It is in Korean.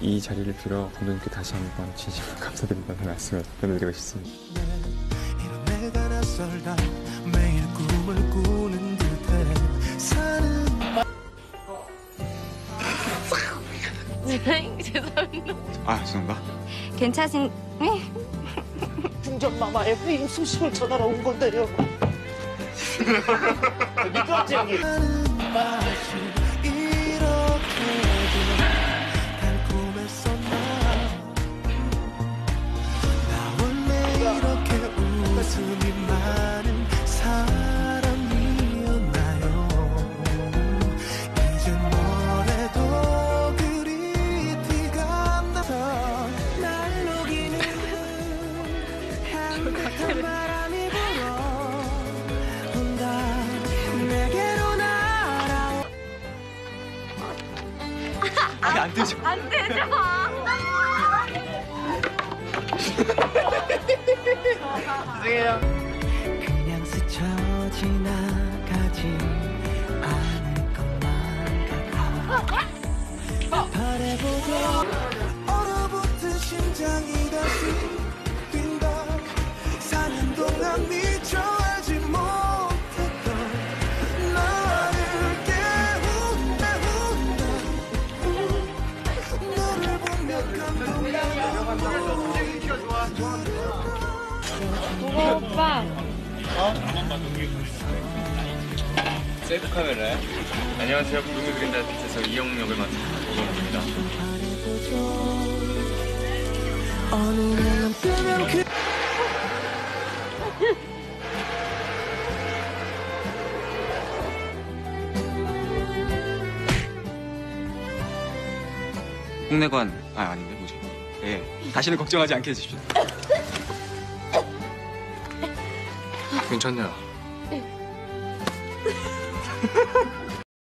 이 자리를 빌어 감독님께 다시 한번 진심으로 감사드린다는 말씀을 전해드리고 싶습니다. 죄송합니다. 아 죄송합니다. 괜찮으신, 네? 궁전마마의 회임 수심을 전하러 온 건데요. 미끄러지 하는 아니 안 되죠. 안 되죠. 그냥 스쳐 지나가지 오빠. 셀프 카메라요? 안녕하세요. 부름을 그린다 빛에서 이영 역을 맡은 오동입니다. 홍내관 아 아닌데 뭐지? 예. 다시는 걱정하지 않게 해주십시오. 괜찮냐?